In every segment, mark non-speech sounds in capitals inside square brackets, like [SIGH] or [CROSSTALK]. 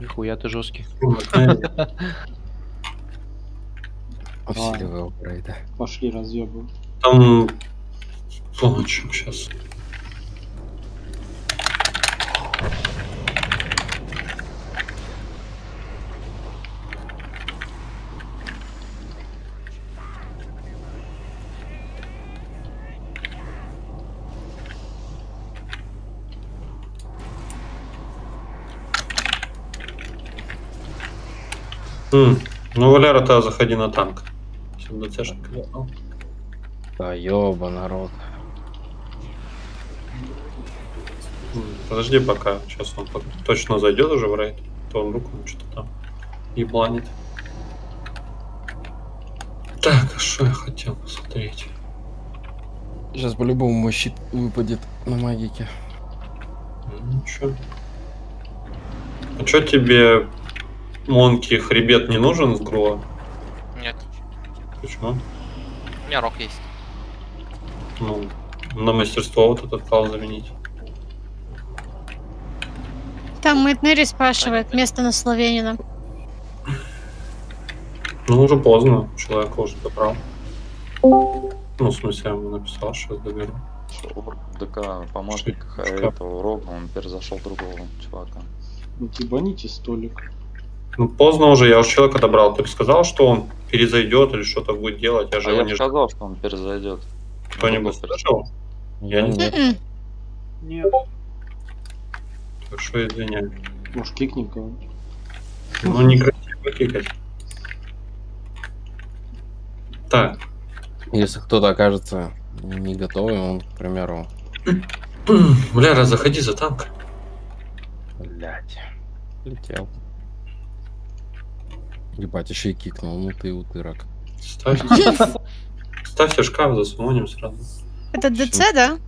Нихуя ты жесткий. [LAUGHS] Усиливая апгрейда. Пошли разъебывать. Там... Получим сейчас. М, Ну, Валера, тогда заходи на танк. Сюда тяжко. Да ёба, народ. Подожди пока. Сейчас он точно зайдет уже в рейд. То он руку что-то там ебланит. Так, а что я хотел посмотреть? Сейчас по-любому мой щит выпадет на магике. Ну, Ничего. А что тебе Монки хребет не нужен с Груа? Нет, Почему? у меня рок есть. Ну, на мастерство вот этот кал заменить. Там Мэтнери спрашивает место на Словенина. Ну, уже поздно, человек уже добрал. Ну, в смысле, я ему написал, сейчас доберу. ДК помощник Что- этого Рога, он перезашел другого чувака. Ну, ебаните столик. Ну, поздно уже, я уже человека добрал. Ты сказал, что он перезайдет или что-то будет делать, я же А его я не бы сказал, что он перезайдет. Кто-нибудь слышал? Я не знаю, М-м. Нет. так что извиняюсь. Может, кикнем кого-нибудь. Ну, некрасиво кикать. Так, Если кто-то окажется не готовым, он, к примеру, Бля, заходи за танк. блять, летел. Ебать, еще и кикнул, ну ты утырок. Ставьте, ставьте шкаф, засунем сразу. Это ДЦ, да?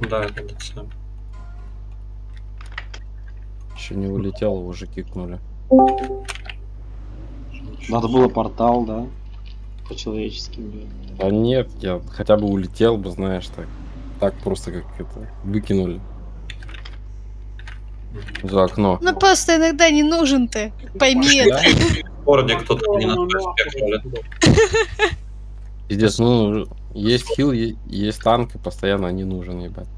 Да, это ДЦ. Еще не улетел, его уже кикнули. Надо было портал, да? По-человечески. Да нет, я хотя бы улетел бы, знаешь, так. Так просто как это, выкинули. За окно. Ну просто иногда не нужен ты. Пойми это. Городе кто-то не на спектр валит. Пиздец, ну, есть хил, есть танк, и постоянно не нужен, ебать.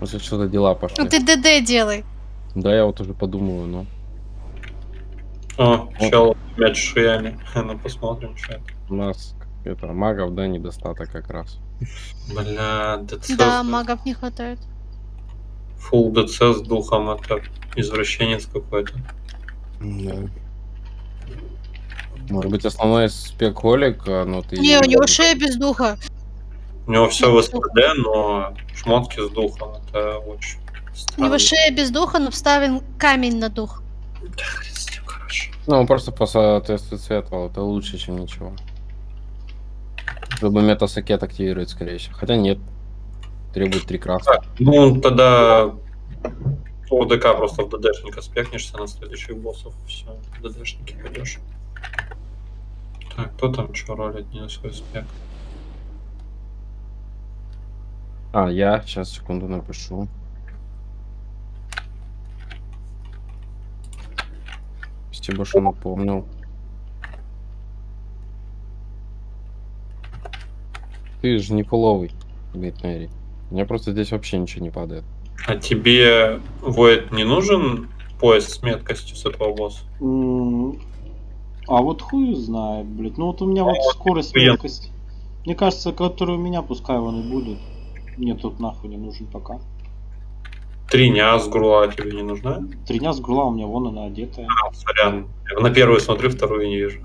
Может, что-то дела пошли. Ну ты ДД делай. Да, я вот уже подумываю, ну. О, чел, мяч шиями. [LAUGHS] Ну, посмотрим, что это. У нас это магов, да, недостаток как раз. Бля, ДЦ, Да, магов не хватает. фул ДЦ с духом, это извращенец какой-то. Да. Может быть, основной спек холик, а, но ты... Не, у него шея без духа. У него все в СПД, но шмотки с духом, это очень У странно. него шея без духа, но вставлен камень на дух. Да, хрен с ним, короче. Ну, он просто по соответствию цвета, это лучше, чем ничего. Чтобы метасакет активировать, скорее всего. Хотя нет. Требует три краски. Так, ну, тогда по ДК просто в ДДшника спекнешься на следующих боссов, все, в ДДшники пойдешь. Так, кто там что ролит, не на свой спек? А, я сейчас секунду напишу. Спасибо, что напомнил. Ты же не фуловый, Мэри. У меня просто здесь вообще ничего не падает. А тебе, Void, не нужен пояс с меткостью с этого босса? А вот хуй знает, блядь. Ну вот у меня вот скорость, охуенно. меткость. Мне кажется, который у меня, пускай он и будет. Мне тут нахуй не нужен пока. Триня с грула тебе не нужна? Три дня с грула у меня вон она одетая. А, сорян. Я на первую смотрю, вторую не вижу.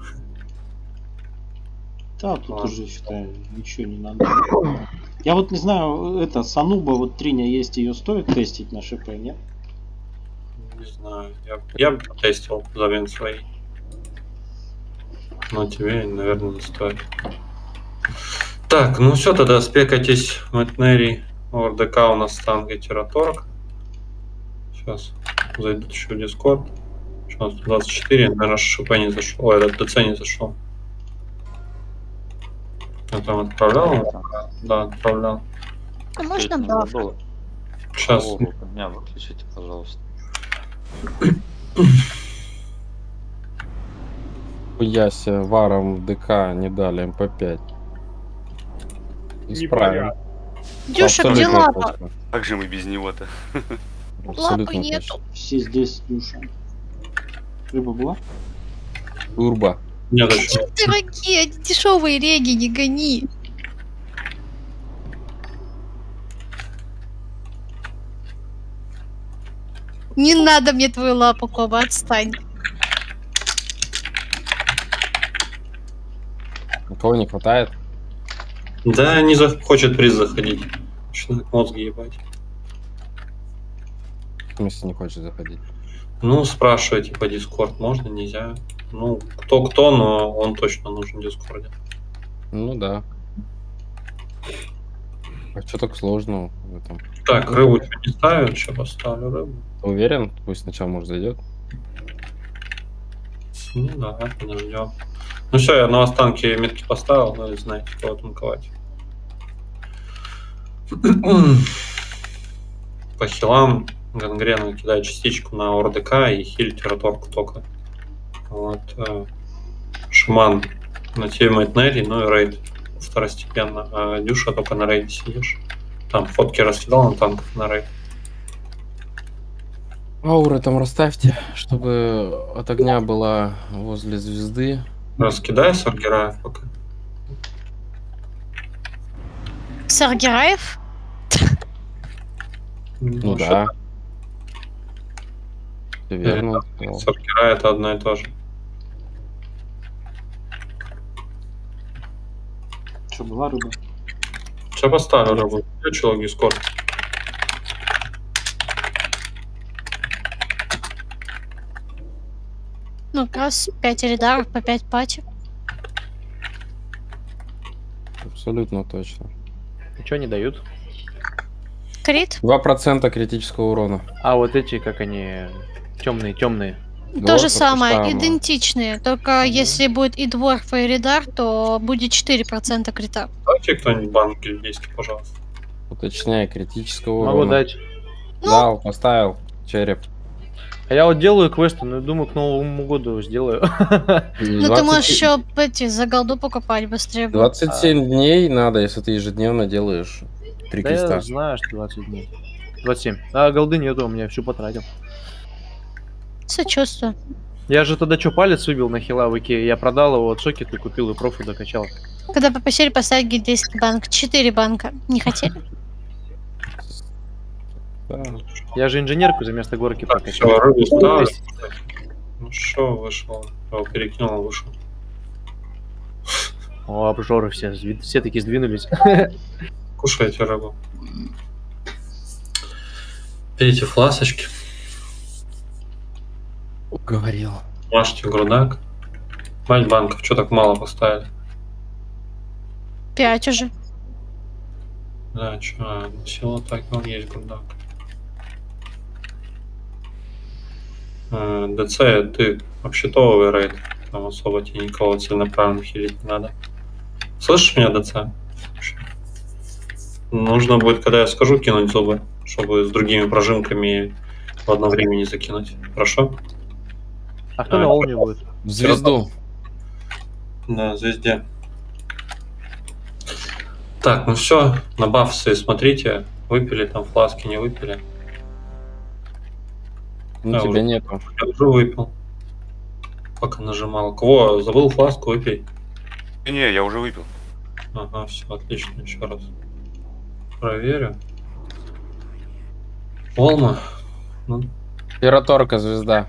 Да, тут Ладно. уже, считаю, ничего не надо. Я вот не знаю, это, Сануба, вот Триня есть, ее стоит тестить на ШП, нет? Не знаю. Я, я бы тестил взамен своей. Но тебе, наверное, не стоит. Так, ну все, тогда спекайтесь Мэтнери. ОРДК у нас танк и Тераторг. Сейчас зайдут еще в Дискорд. Тут 24, наверное, ШП не зашел. Ой, этот ДЦ не зашел. Я там отправлял? Да, отправлял. А можно баф? Сейчас. О, Меня выключите, пожалуйста. Нихуя себе, варом в ДК не дали МП5. Исправим. Дюша, где лапа? Как же мы без него-то? Лапы нету. Все здесь, Дюша. Рыба была? Турбо. Еще. Дорогие, они дешевые реги, не гони. Не надо мне твою лапу, Коба, отстань. У кого не хватает? Да, не захочет приз заходить. Начинает мозги ебать. В смысле не хочет заходить? Ну, спрашивайте по Дискорд, можно, нельзя. Ну, кто-кто, но он точно нужен в Дискорде. Ну да. А что так сложного в этом? Так, рыбу чуть не ставят, сейчас поставлю рыбу. Уверен? Пусть сначала может зайдет. Ну да, подождем. Ну все, я на останки метки поставил, ну и знаете, кого танковать. По хилам гангрену кидаю частичку на ОРДК и хиль тераторку только. Вот. э, Шаман на тиммейт Нерри, ну и рейд второстепенно. А Дюша только на рейде сидишь. Там фотки раскидал на танков на рейд. Ауры там расставьте, чтобы от огня была возле звезды. Раскидай Саргераев пока. Саргераев? Ну да. Все верно. сказал. Саргера это одно и то же. Что, была рыба? Сейчас поставлю рыбу. Включил Дискорд. Ну, как раз 5 редаров по 5 пати. Абсолютно точно. Что они дают? Крит? 2% критического урона. А вот эти, как они, темные, темные. То Дворф же то самое, самое. идентичные. Только если будет и дворф, и редар, то будет 4% крита. Дайте кто-нибудь банк гильдейский, пожалуйста. Уточняй критического Могу урона. дать. Дал, поставил. Череп. А я вот делаю квесты, но думаю, к Новому году сделаю. [LAUGHS] Ну, ты можешь еще эти за голду покупать быстрее. будет. 27 дней надо, если ты ежедневно делаешь три Да я креста. знаю, что 20 дней. 27. А голды нету, у меня всю потратил. Сочувствую. Я же тогда что, палец выбил на хила в Икее? Я продал его от сокет и купил и профу докачал. Когда попросили поставить гильдейский банк. Четыре банка. Не хотели? Я же инженерку за место горки прокачал. все, рыбу ставлю. Ну что, вышел. Его перекинул, вышел. О, обжоры все, все таки сдвинулись. Кушайте рыбу. Пейте фласочки, Уговорил. мажьте грудак. Мать банков, что так мало поставили? Пять уже. Да, что, сила так он есть грудак. Э, ДЦ, ты общитовый рейд. Там особо тебе никого целенаправленно хилить не надо. Слышишь меня, ДЦ? Нужно будет, когда я скажу, кинуть зубы, чтобы с другими прожимками в одно время не закинуть. Хорошо? А кто А, на волне будет? В звезду. На звезде. Так, ну все, на бафсы смотрите. Выпили там фласки, не выпили. Ну, А, тебя уже. нету. Я уже выпил. Пока нажимал. Кого? Забыл фласку, выпей. Не, я уже выпил. Ага, все, отлично, еще раз. Проверю. Олма. Ну, Пираторка звезда.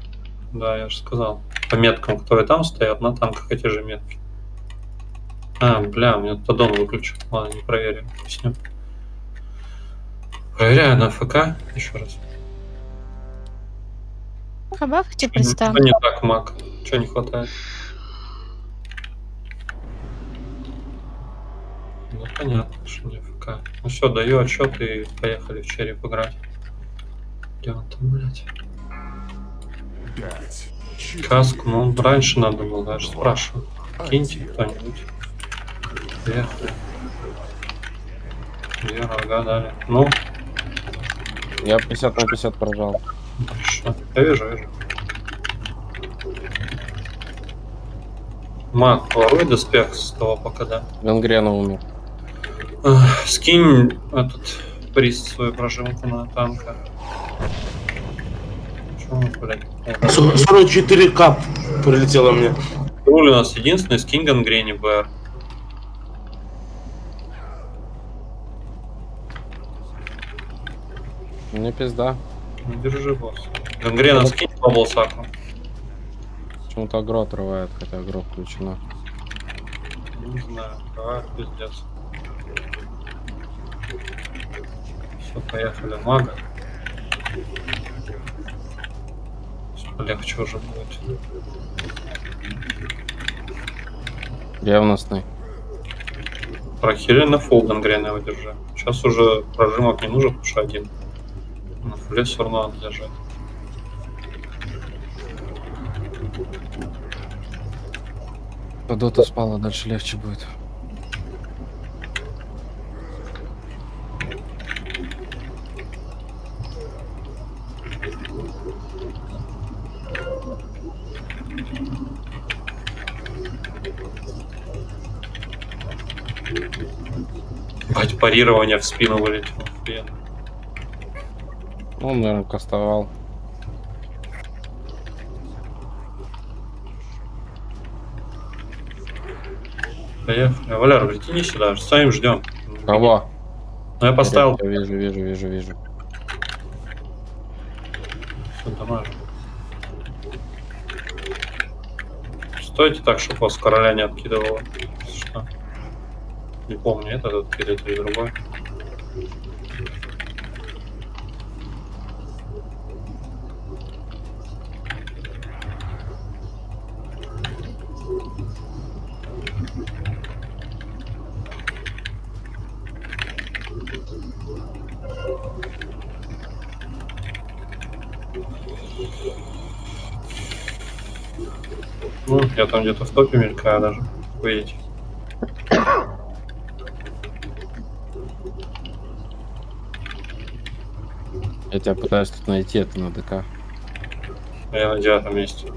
Да, я же сказал. По меткам, которые там стоят, на танках эти же метки. А, бля, у меня тут аддон выключил. Ладно, не проверю. Объясню. Проверяю на ФК еще раз. Что представь. не так, Мак? Чего не хватает? Ну, понятно, что не ФК. Ну все, даю отчет и поехали в череп играть. Где он там, блядь? Каску, ну, раньше надо было, я же спрашиваю. Киньте кто-нибудь. Поехали. Две рога дали. Ну, Я 50 на 50 прожал. хорошо. Я вижу, вижу. Маг, воруй доспех с того пока, да. Венгрена умер. Скинь этот приз свою прожимку на танка. Чё он, блядь? О, 44к прилетело мне. Руль у нас единственный, скинь гангрене БР. Мне пизда. Ну, держи, босс. Гангрена скинь по болсаку. Почему-то агро отрывает, хотя агро включено. Не знаю, давай, пиздец. Все, поехали, мага. Легче уже будет. Ревностный. Прохилен на фул гангрены его держи. Сейчас уже прожимок не нужен, потому что один. На фуле все равно надо держать. По доту спала, дальше легче будет. Бать, парирование в спину. Охуенно. Ну, Он, наверное, кастовал. Поехали. Валяр, не сюда, стоим, ждем. Кого? Ну я поставил. Я вижу, вижу, вижу, вижу. Всё, давай. Стойте так, чтобы вас короля не откидывало. Не помню, этот откидывает или другой. Ну, я там где-то в топе мелькаю даже. Выйдите. Тебя пытаюсь тут найти, это на ДК. Я на девятом месте.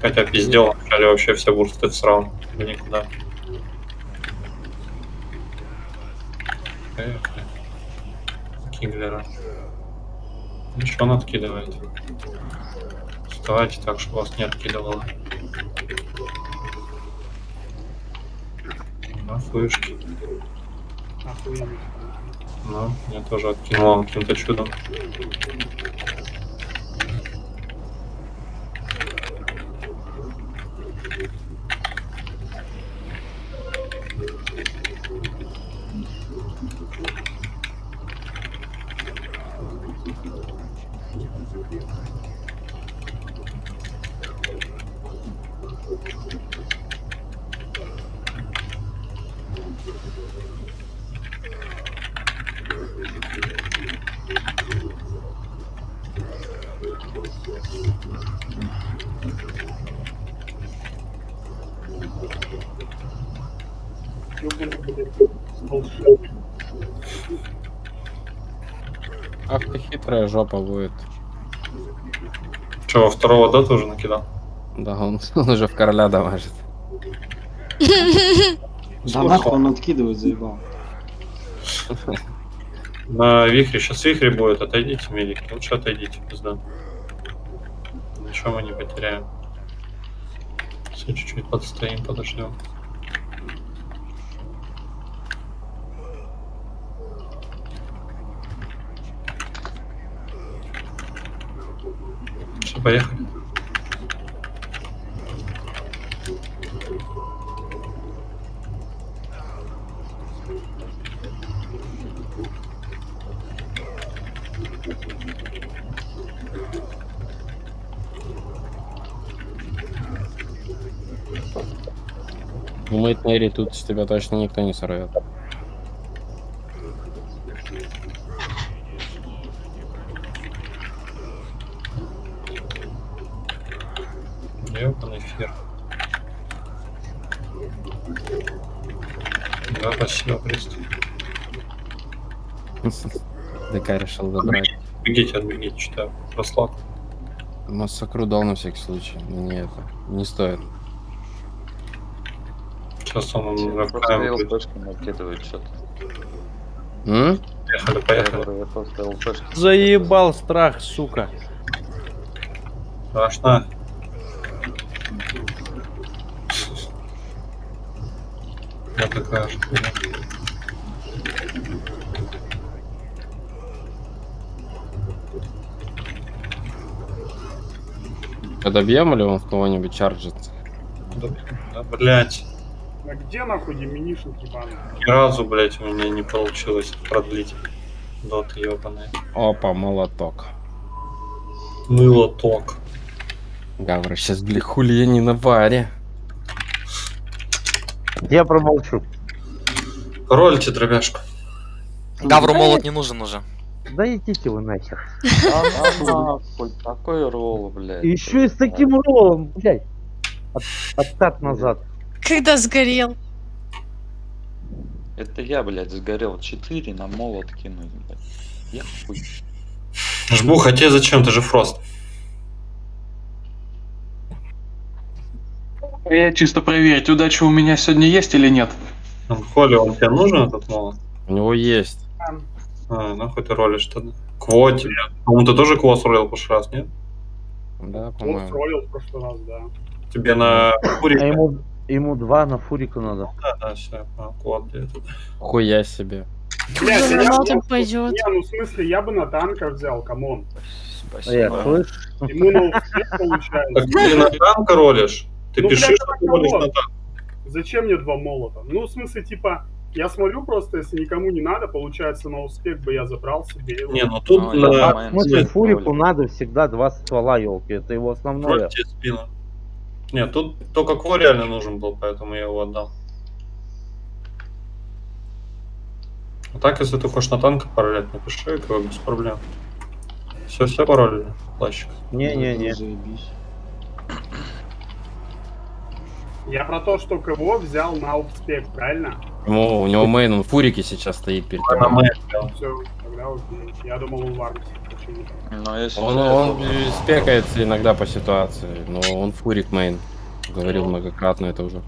Хотя пиздел, вначале вообще все бурсты всрал. Да никуда. Поехали. Кинглера. Ничего он откидывает. Вставайте так, чтобы вас не откидывало. На флешки. Ну, меня тоже откинуло каким-то чудом. Хитрая жопа будет. Че, во второго да тоже накидал? Да, он, [LAUGHS] он уже в короля дамажит. [LAUGHS] Да нахуй он откидывает, заебал. [LAUGHS] На вихре, сейчас вихре будет, отойдите, медик. Лучше отойдите, пизда. Ничего мы не потеряем. Все чуть-чуть подстоим, подождем. Поехали. Думает Мэри, тут с тебя точно никто не сорвет. Ёбаный эфир. Да, спасибо, Крест. ДК решил забрать. Бегите, отбегите, читаю. Расслаб. Массакру дал на всякий случай, не это. Не стоит. Сейчас он будет. ЛПшки накидывает что-то. Поехали, Я поехали. я. Заебал страх, сука. Страшно. Вот такая же Подобьем или он в кого-нибудь чарджится? Да, да, блядь. А где нахуй деминишн ебаный? Ни разу, блядь, у меня не получилось продлить. Дот ебаный. Опа, молоток. Мыло ток. Гавра, сейчас, бля, хули я не на варе. Я промолчу. Рольте дробяшку. Гавру молот не нужен уже. Да идите вы нахер. Нахуй, такой ролл, блядь. Еще и с таким роллом, блядь. От, откат назад. Когда сгорел. Это я, блядь, сгорел. 4 на молот кинуть, блядь. Я хуй. Жбух, а тебе зачем? Ты же фрост. Я чисто проверить, удача у меня сегодня есть или нет. Ну, Коля, он тебе нужен этот молот? У него есть. А, нахуй ты ролишь тогда. Кво тебе. По-моему, ты тоже кво сролил в прошлый раз, нет? Да, по-моему. троллил в прошлый раз, да. Тебе на А фурике? ему, ему два на фурику надо. Да, да, все, код где тут. Хуя себе. Блядь, За я- я- пойдет. Не, ну в смысле, я бы на танках взял, камон. А я, слышь? Ему на получается. Так ты на танка ролишь? Ты Ну, пиши, блядь, что ты ролишь на танк. Зачем мне два молота? Ну, в смысле, типа, я смотрю просто, если никому не надо, получается, на успех бы я забрал себе. Не, ну тут Ну, на... я в смысле, Нет, фурику надо всегда два ствола, елки. Это его основное. Тебе спину. Нет, тут только кво реально нужен был, поэтому я его отдал. А так, если ты хочешь на танка паролять, напиши, как без проблем. Все, все паролили, плащик. Не-не-не. Заебись. Я про то, что КВО взял на успех, правильно? Ему- у него мейн, он в фурике сейчас стоит перед тобой. взял. Все, тогда окей. Я думал, он в армии. Но если Он, он спекается иногда по ситуации, но он фурик мейн. Говорил многократно это уже.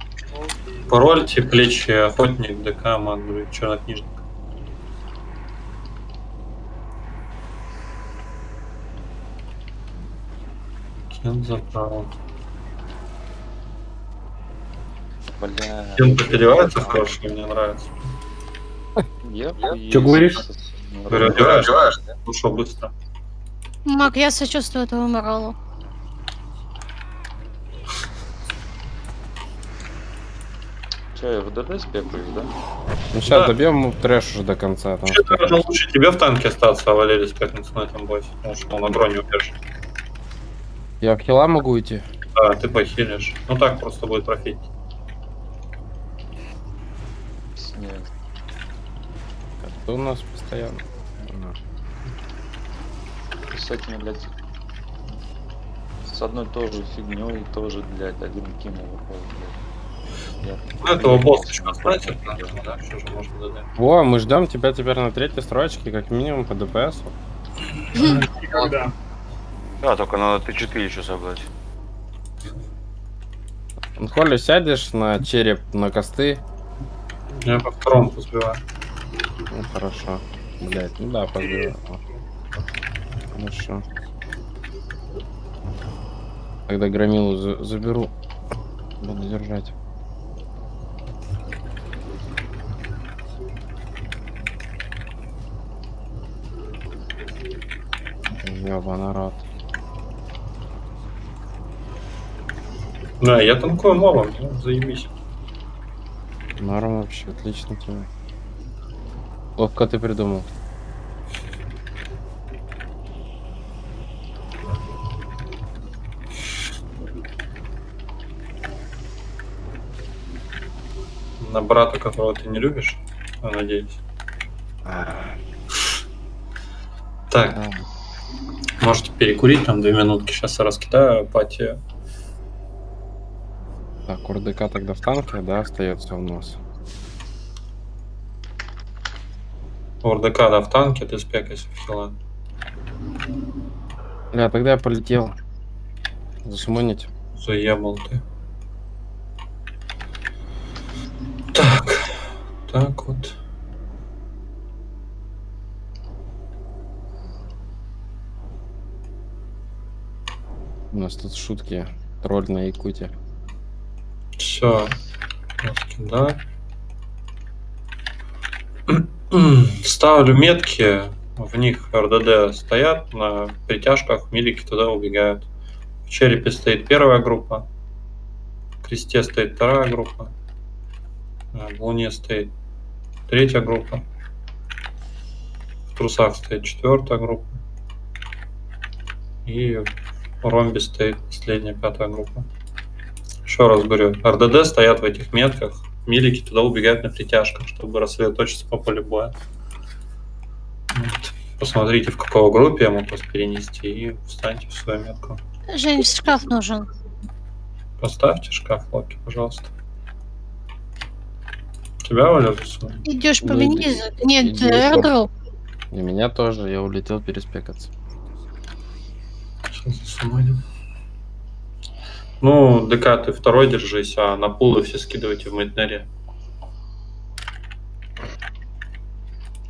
Парольте плечи охотник, ДК, мангры, чернокнижник. Кент забрал. Бля. Кент переодевается хорошо, мне нравится. Я Чё говоришь? Говорю, одеваешь? Ушел быстро. Мак, я сочувствую этому моралу. Че, я в ДД спекаюсь, да? Ну сейчас Да. добьем трэш уже до конца. Там наверное, лучше тебе в танке остаться, а Валерий спекнуться на этом боссе, потому что он на броне упрешь. Я в хила могу идти? Да, ты похилишь. Ну так просто будет профит. Снег. Что у нас постоянно? А. С этими, блядь, с одной тоже фигней тоже, блядь, один кинул выходит, блядь. Я- Ну, этого босса еще оставить, да, что же можно додать. Во, мы ждем тебя теперь на третьей строчке, как минимум по ДПС. Никогда. Да, только надо Т4 еще собрать. Холли, сядешь на череп на косты? Я по второму сбиваю. Ну хорошо. Блять, ну да, позбиваю. Хорошо. Тогда громилу за- заберу. Буду держать. Ёба народ. Да, я танкую мобом, ну, заебись. Норм вообще, отлично тебе. Ловко ты придумал. На брата, которого ты не любишь, я надеюсь. Так, Да. можете перекурить там две минутки, сейчас раскидаю пати. Так, УРДК тогда в танке, да, остается у нас. ОРДК, да, в танке, ты спекайся в хила. Бля, тогда я полетел. Засмонить. Заебал ты. так вот. У нас тут шутки. Тролль на Якуте. Все. Да. [CLEARS THROAT] Ставлю метки, в них РДД стоят, на притяжках милики туда убегают. В черепе стоит первая группа, в кресте стоит вторая группа, а, в луне стоит третья группа, в трусах стоит четвертая группа, и в ромбе стоит последняя пятая группа. Еще раз говорю, РДД стоят в этих метках, милики туда убегают на притяжках, чтобы рассредоточиться по полю боя. Вот. Посмотрите, в какой группе я могу вас перенести, и встаньте в свою метку. Жень, шкаф нужен. Поставьте шкаф Локи, пожалуйста. Тебя, засуну? Идешь по Ну, иди- Нет, аэродром. И меня тоже, я улетел переспекаться. Сейчас засуманим. Ну, ДК ты второй держись, а на пулы все скидывайте в Мейтнере.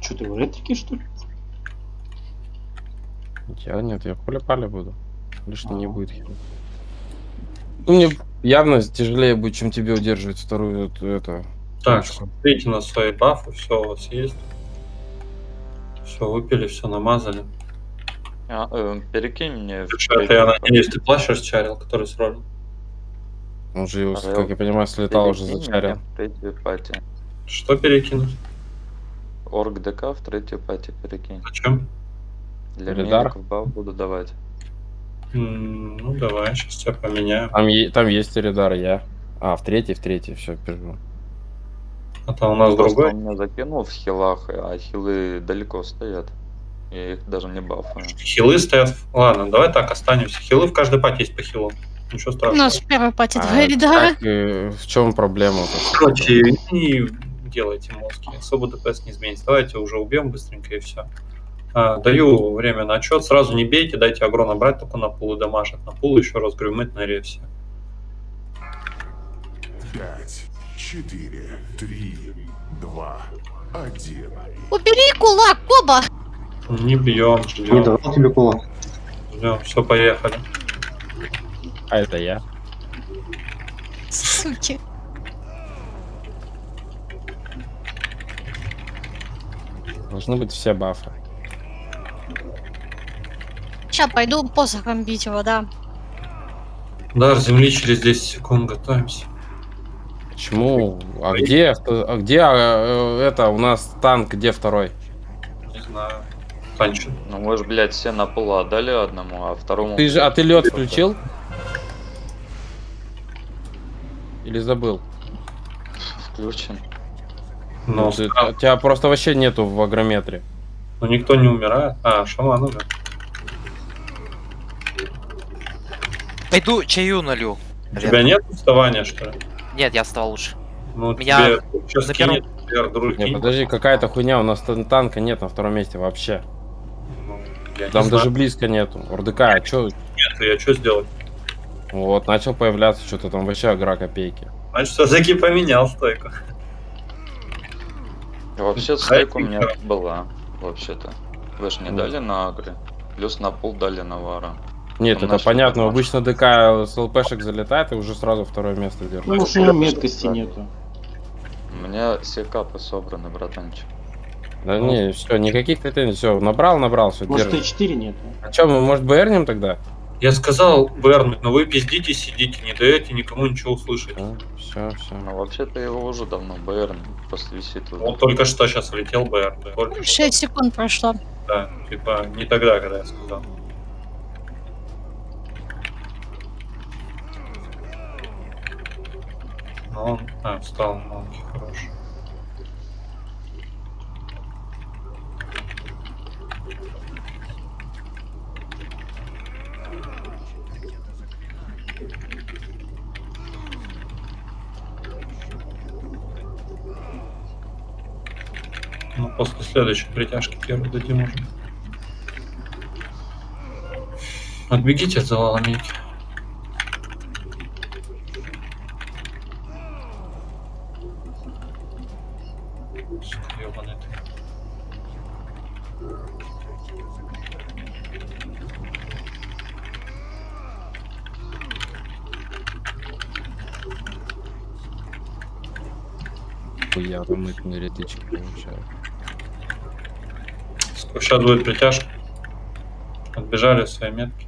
Что ты в ретрике, что ли? Я нет, я поле буду. Лишь что не будет хила. Ну, мне явно тяжелее будет, чем тебе удерживать вторую эту, это. Так, точку. смотрите на свои бафы, все у вас есть. Все выпили, все намазали. А, э, перекинь мне. а ты, я надеюсь, ты плащ расчарил, который с ролью? Он же, его, Орел. как я понимаю, слетал уже меня в третью пати. Что перекинуть? Орг ДК в третью пати перекинь. Зачем? Для медиков баф буду давать. М, Ну, давай, сейчас тебя поменяю. Там, там есть Эридар, я. А, в третий, в третий, все, пишу. А там у нас Просто другой. он меня закинул в хилах, а хилы далеко стоят. Я их даже не бафаю. Хилы стоят. Ладно, давай так, останемся. Хилы в каждой пати есть по хилу. Ничего У страшного. нас в первой пати А, два Эридара. как, э, в чем проблема? Короче, не делайте мозги. Особо ДПС не изменится. Давайте уже убьем быстренько и все. даю время на отчет. Сразу не бейте, дайте агро набрать, только на пулы дамажит. На пулы еще раз говорю, мыть на ревсе. Пять, четыре, три, два, один. Убери кулак, Коба! Не бьем, Не ждем. давал тебе кола. Ждем, все, поехали. А это я. Суки. Должны быть все бафы. Сейчас пойду посохом бить его, да. Дар земли через 10 секунд готовимся. Почему? А где, а где а, э, это у нас танк, где второй? Не знаю. Танчу. Ну мы же, блядь, все на пол отдали одному, а второму... Ты же, а ты лед включил? Или забыл? Включен. Ну, ты- у тебя просто вообще нету в агрометре. Но никто не умирает. А, шаман умер. Пойду чаю налью. У тебя нет вставания, что ли? Нет, я стал лучше. Ну, Меня тебе сейчас на первом- кинет, Не, подожди, какая-то хуйня, у нас тан- танка нет на втором месте вообще. Я не Там знаю. даже близко нету. РДК, а чё? Нет, я что сделать? Вот, начал появляться что-то там вообще агра копейки. Значит, все-таки поменял стойку. Вообще стойка у меня была, вообще-то. Вы ж не Ну. дали на агре. Плюс на пол дали на вара. Нет, Там это понятно, обычно ДК с ЛПшек залетает и уже сразу второе место держит. Ну, может, у него меткости нету. У меня все капы собраны, братанчик. Да не, все, никаких претензий, все, набрал, набрал, все, Может, держит. Т4 нету. А чё, мы, может, БРнем тогда? Я сказал Бернуть, но вы пиздите, сидите, не даете никому ничего услышать. Все, все. Ну, вообще-то его уже давно БР просто висит. Вот только что сейчас влетел только что. 6 секунд прошло. Да, типа не тогда, когда я сказал. Ну, он, а, встал, ну, окей, хорош. Ну, после следующей притяжки первый дадим уже. Отбегите от завала Мики. Сука, ёбаный ты. Я там их на ретычки получаю. Сейчас будет притяжка. Отбежали свои метки.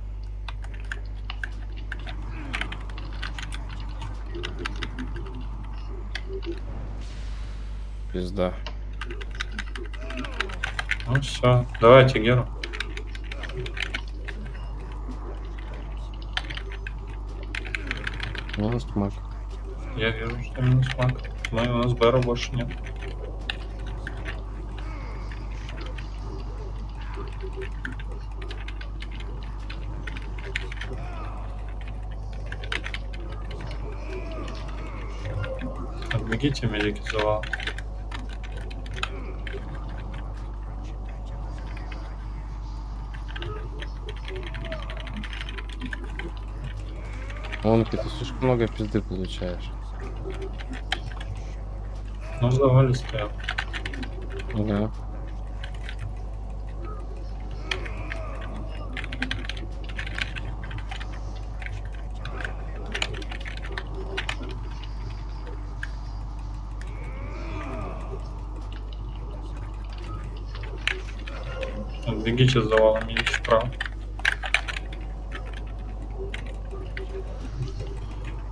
Пизда. Ну все, давайте Геру. Минус маг. Я вижу, что минус маг. Ну и у нас Бэра больше нет. Отбегите, медики, завал. Онки, ты слишком много пизды получаешь. Ну, завале стоял. Ага. Отбегите с завала, медики вправо.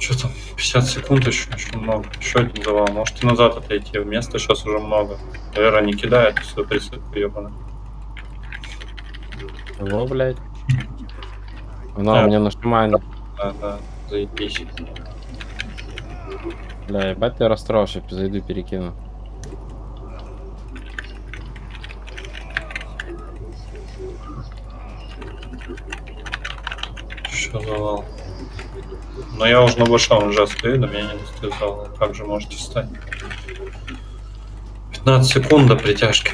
Что там? 50 секунд еще, еще много. Еще один завал. Можете назад отойти. Места сейчас уже много. Вера не кидает свою присыпку, ебаный. Его, блядь. [LAUGHS] Она у меня на шамане. Да, да, заебись. Бля, ебать ты расстроил, сейчас зайду перекину. Еще завал. Но я уже на большом уже стою, до меня не достает завал. Как же можете встать? 15 секунд до притяжки.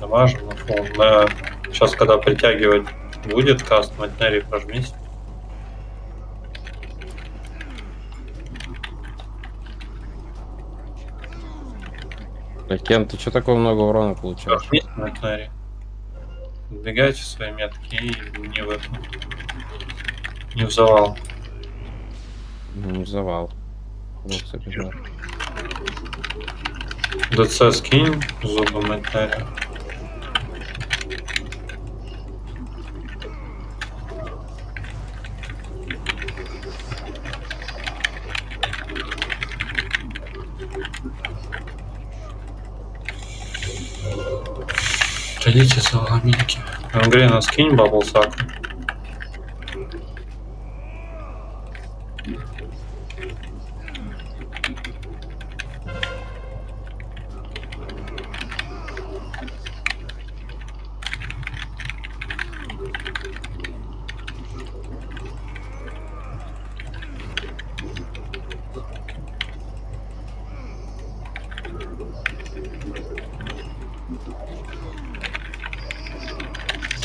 Важно, на фон. На... Сейчас, когда притягивать будет каст, Матнери прожмись. Бля, Кен, ты что такого много урона получаешь? Прожмись, Матнери. Убегайте свои метки и не в эту. Не в завал. Ну, завал. ДЦ скинь, зубы Матнери. Идите за ламинки. Ангрена скинь баблсак.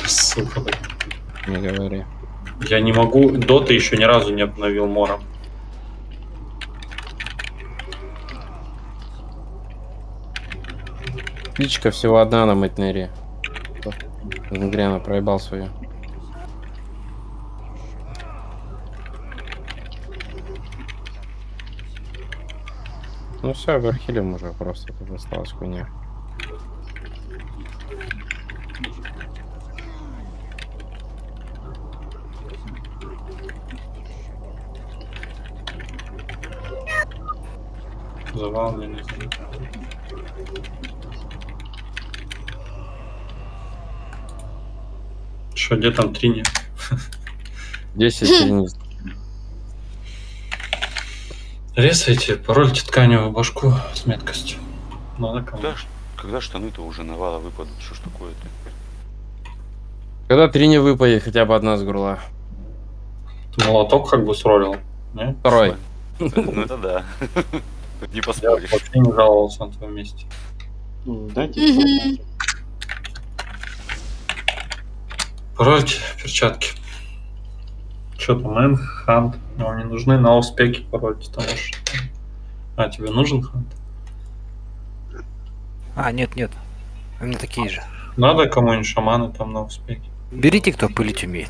Сука, блин. Не говори. Я не могу. Дота еще ни разу не обновил Мора. Птичка всего одна на Матнере. Грена проебал свою. Ну все, верхилим уже просто тут осталась хуйня. Что, где там Трини? 10 теннис. Резайте, парольте тканевую башку с меткостью. Надо кому. Когда, когда штаны-то уже навала выпадут? Что ж такое-то? Когда три не выпадет, хотя бы одна с. Ты молоток как бы сролил, не? Второй. Ну это да. [LAUGHS] Не Я поспоришь. вообще не жаловался на твоем месте. М, Дайте. Парольте перчатки. Что там, Мэн, Хант? Вам не нужны на успехи парольте, потому что... А, тебе нужен Хант? А, нет, нет. У меня такие же. Надо кому-нибудь шаманы там на успехе. Берите, кто пылить умеет.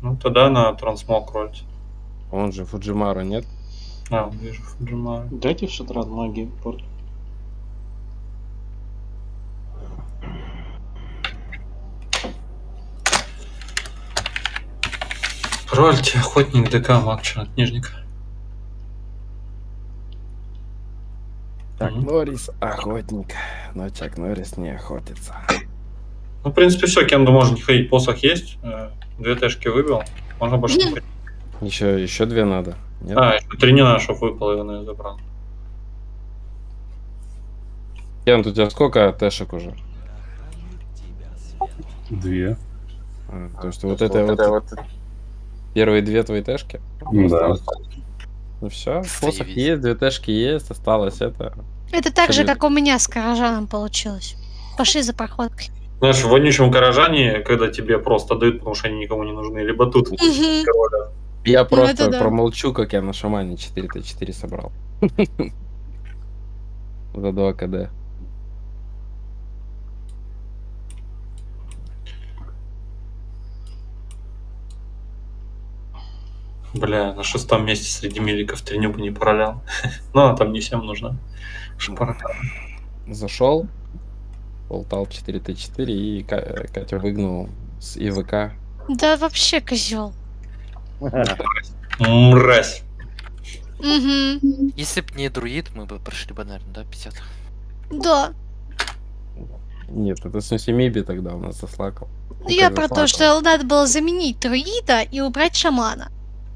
Ну тогда на трансмог рольте. Он же Фуджимара, нет? А, вижу, Фуджимара. Дайте в шатран магии порт. Рольте, охотник, ДК, маг, чернокнижник. Так, Норрис охотник, но Чак Норрис не охотится. Ну, в принципе, все, Кенду можно не ходить. Посох есть. э, Две тэшки выбил. Можно больше не ходить. Еще, еще две надо. Нет? А, еще три не надо, чтоб выпало, и он ее забрал. Кент, у тебя сколько тэшек уже? Две. А, то, что вот это вот, первые две твои тэшки? Да. Ну все, посох есть, две тэшки есть, осталось это. Это так же, как у меня с Каражаном получилось. Пошли за проходкой. Знаешь, в вонючем горожане, когда тебе просто дают, потому что они никому не нужны, либо тут Мгм. короля. Я Ну, просто да. промолчу, как я на шамане 4Т4 собрал. [LAUGHS] За 2 КД. Бля, на шестом месте среди миликов треню бы не проралял. [LAUGHS] Но она там не всем нужна. Шпара. Зашел, болтал 4Т4 и Ка- Катю выгнал с ИВК. Да вообще козел. Мразь. Угу. Если б не друид, мы бы прошли бы, наверное, да, 50. Да. Нет, это в смысле Миби тогда у нас заслакал. Ну, Я про то, что надо было заменить друида и убрать шамана.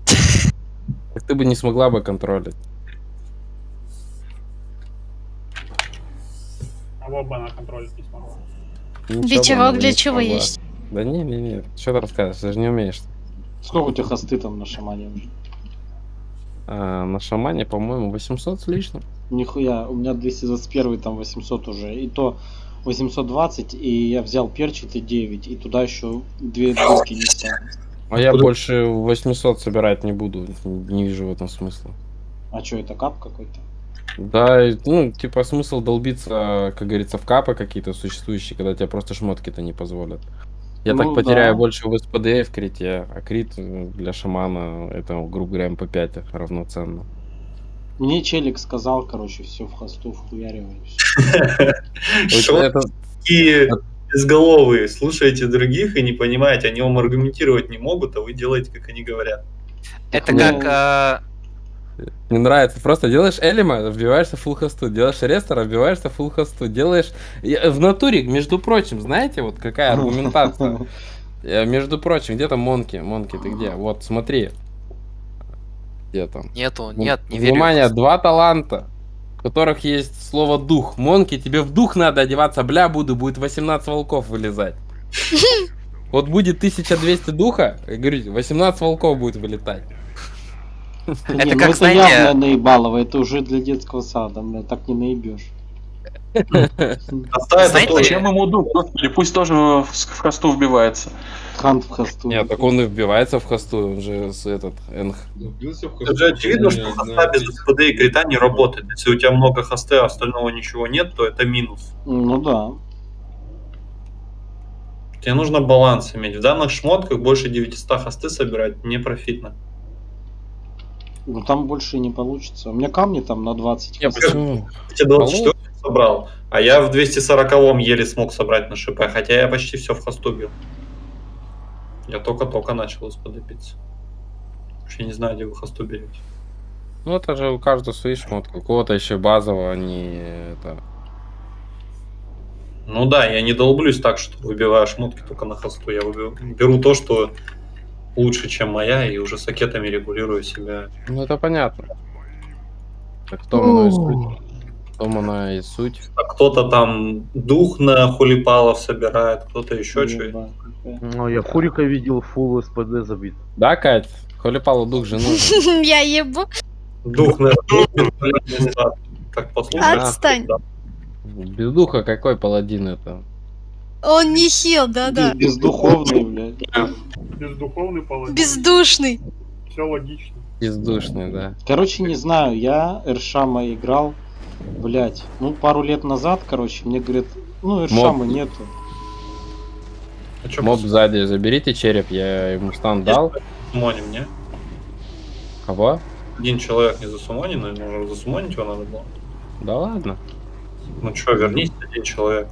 [LAUGHS] Так ты бы не смогла бы контролить. А вот бы она контролить не смогла. Ветерок для чего смогла. есть? Да не, не, не. Что ты рассказываешь? Ты же не умеешь. Сколько у тебя хосты там на шамане уже? А, на шамане, по-моему, 800 с лишним. Нихуя, у меня 221 там 800 уже. И то 820, и я взял перчит 9, и туда еще две диски не ставил. А я больше 800 собирать не буду. Не вижу в этом смысла. А что, это cap какой-то? Да, ну, типа, смысл долбиться, как говорится, в капы какие-то существующие, когда тебе просто шмотки-то не позволят. Я Ну так потеряю да. больше в СПД и в крите, а крит э, для шамана, это, грубо говоря, МП5 равноценно. Мне челик сказал, короче, все в хасту вы [LAUGHS] такие безголовые, слушаете других и не понимаете, они вам аргументировать не могут, а вы делаете, как они говорят. Это Ну, как... Не нравится. Просто делаешь элима, вбиваешься в фул хосту. Делаешь рестора, вбиваешься в фул хосту. Делаешь... Я- В натуре, между прочим, знаете, вот какая аргументация? Э, Между прочим, где там Монки? Монки, ты где? Вот, смотри. Где там? Нету, нет, не верю. Внимание, два таланта, в которых есть слово дух. Монки, тебе в дух надо одеваться, бля, буду, будет 18 волков вылезать. [LAUGHS] Вот будет 1200 духа, говорю, 18 волков будет вылетать. [LAUGHS] Не, ну это явно наебалово, это уже для детского сада, бля, так не наебешь. Знаете, зачем ему дух? Господи, пусть тоже в, хосту вбивается. Хант в хосту. Нет, так он и вбивается в хосту, он же с этот, энх. Это же очевидно, что хоста без СПД и крита не работает. Если у тебя много хосты, а остального ничего нет, то это минус. Ну да. Тебе нужно баланс иметь. В данных шмотках больше 900 хосты собирать не профитно. Ну там больше и не получится. У меня камни там на 20. Не, хостов. почему? 224 собрал, а я в 240 еле смог собрать на ШП, хотя я почти все в хосту бил. Я только-только начал СПД биться. Вообще не знаю, где вы хосту берете. Ну это же у каждого свои шмотки, у кого-то еще базово, они это... Ну да, я не долблюсь так, что выбиваю шмотки только на хосту. Я выбил- беру то, что лучше, чем моя, и уже с сакетами регулирую себя. Ну это понятно. Так в том оно и суть. В том она и суть. А кто-то там дух на хулипалов собирает, кто-то еще что Ну, я Фурика видел, фул СПД забит. Да, Кать? Холипалу дух же нужен. [LAUGHS] Я ебу. Дух на [LAUGHS] Так послушай. Отстань. Без духа какой паладин это? Он не хил, да-да. Бездуховный, блядь. Бездуховный паладин. Бездушный. Все логично. Бездушный, да. Короче, не знаю, я Эршама играл Блять, ну пару лет назад, короче, мне говорят, ну Эршама нету. А чё Моб сзади, заберите череп, я ему стан дал. Сумоним, не? Кого? Один человек не засумонен, но уже засумонить его надо было. Да ладно. Ну чё, вернись, один человек.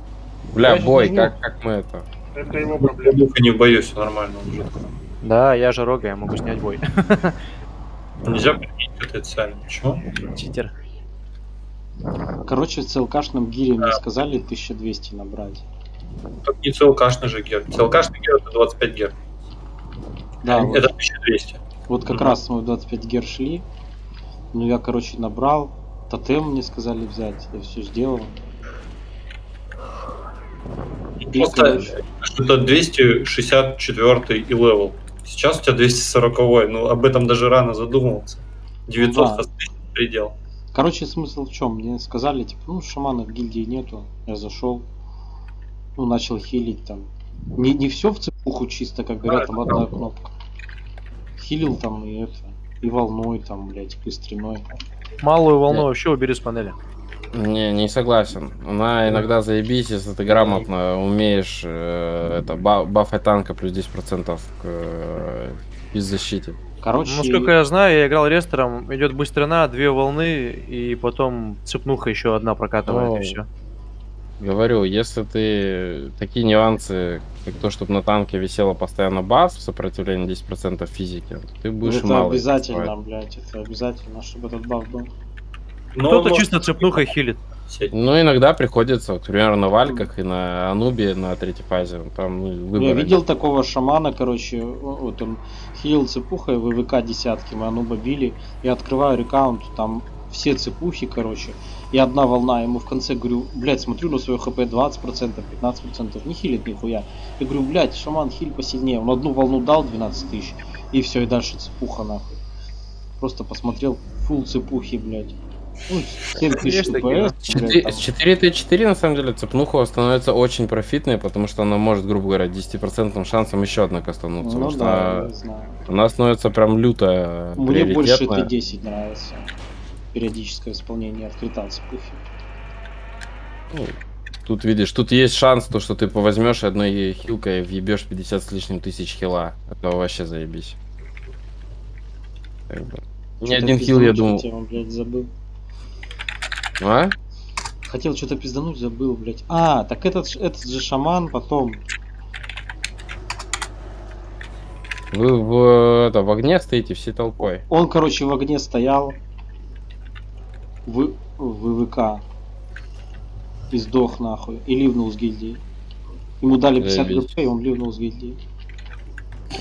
Бля, Я бой, как, как мы это? Это его Я проблема. духа не боюсь, нормально уже. Да, я же рога, я могу снять бой. [LAUGHS] Нельзя применить это цель. Почему? Читер. Короче, в ЦЛКшном гире мне сказали 1200 набрать. Так не целкашный же гер. Целкашный гер это 25 гер. Да, вот, это 1200. вот как раз мы в 25 гер шли. Ну я, короче, набрал. Тотем мне сказали взять. Я все сделал. Просто это 264 i-level. Сейчас у тебя 240, ну об этом даже рано задумываться. 900 Ну да. предел. Короче, смысл в чем? Мне сказали, типа, ну, шамана в гильдии нету. Я зашел, ну, начал хилить там. Не, не все в цепуху чисто, как говорят, там одна кнопка. Хилил там и это, и волной там, блядь, и быстриной. Малую волну вообще убери с панели. Не, не согласен. Она иногда заебись, если ты грамотно умеешь э, это ба- бафать танка плюс 10% к э, защите. Короче, Ну, Насколько я знаю, я играл рестором, идет быстрина, две волны, и потом цепнуха еще одна прокатывает, О. и все. Говорю, если ты такие нюансы, как то, чтобы на танке висело постоянно баф, сопротивление 10% физики, ты будешь это мало обязательно, блядь, это обязательно, чтобы этот баф был. Кто-то чисто цепнухой хилит. Ну, иногда приходится, вот, к примеру, на Вальках и на Анубе на третьей фазе. Там ну, Я нет. видел такого шамана, короче, вот он хилил цепухой ВВК десятки, мы Ануба били, я открываю рекаунт, там все цепухи, короче, и одна волна, ему в конце говорю, блядь, смотрю на свое хп 20%, 15%, не хилит нихуя. Я говорю, блядь, шаман хиль посильнее, он одну волну дал 12 тысяч, и все, и дальше цепуха нахуй. Просто посмотрел, фул цепухи, блядь. Ну, 7 тысяч Есть такие, ДПС, С блядь, там. 4 Т4 на самом деле цепнуха становится очень профитной, потому что она может, грубо говоря, 10% шансом еще одна кастануться. Ну да, знаю. она становится прям люто Мне больше приоритетная. Т10 нравится. Периодическое исполнение открыта цепухи. Ну, Тут видишь, тут есть шанс, то, что ты возьмешь одной хилкой и въебешь 50 с лишним тысяч хила. Это вообще заебись. Как бы. Ни один хил, я думал. хотел, блядь, забыл. А? Хотел что-то пиздануть, забыл, блядь. А, так этот, этот же шаман потом. Вы в, это, в огне стоите всей толпой. Он, короче, в огне стоял. В, в ВВК. И сдох нахуй. И ливнул с гильдии. Ему дали 50 Заебись. гп, и он ливнул с гильдии.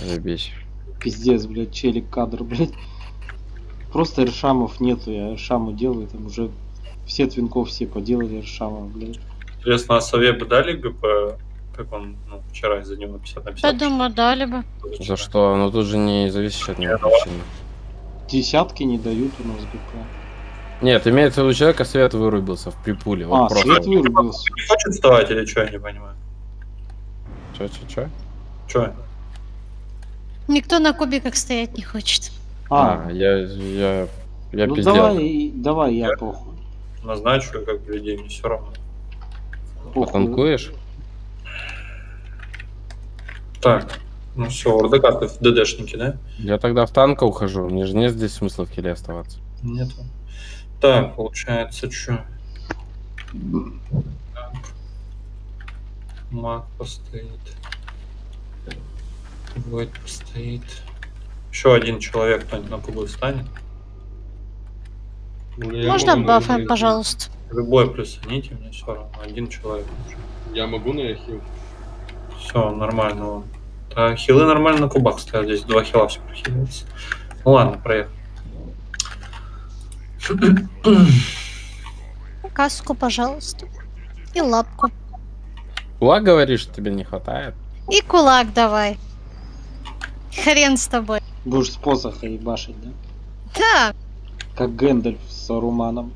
Заебись. Пиздец, блядь, челик кадр, блядь. Просто решамов нету, я решаму делаю, там уже все твинков все поделали решама, блядь. Интересно, а Сове бы дали ГП, как он ну, вчера из-за него 50 на 50? Я думаю, дали бы. За что? Ну тут же не зависит от него Я причина. Десятки не дают у нас ГП. Нет, имеется в виду человека свет вырубился в припуле. Вот А, просто. свет вырубился. Не хочет вставать или что, я не понимаю. Чё, чё, чё? Че? Никто на кубиках стоять не хочет. А, А, я, я, я ну пиздел. давай, давай я похуй. Назначу, как бы людей, мне все равно. похуй. Потанкуешь? Так, ну все, РДК ты в ДДшнике, да? Я тогда в танка ухожу. Мне же нет здесь смысла в хиле оставаться. Нет. Так, получается, что? Маг постоит. Войд постоит. Еще один человек кто-нибудь на кубы встанет. Можно бафаем, пожалуйста? Любой плюс аните, мне все равно. Один человек. Я могу на хил? Все, нормально. вон. Да, хилы нормально на кубах стоят. Здесь два хила все прохиливается. Ну ладно, проехал. Каску, пожалуйста. И лапку. Кулак говоришь, что тебе не хватает? И кулак давай. Хрен с тобой. Будешь с посоха ебашить, да? Да, Как Гэндальф с Саруманом.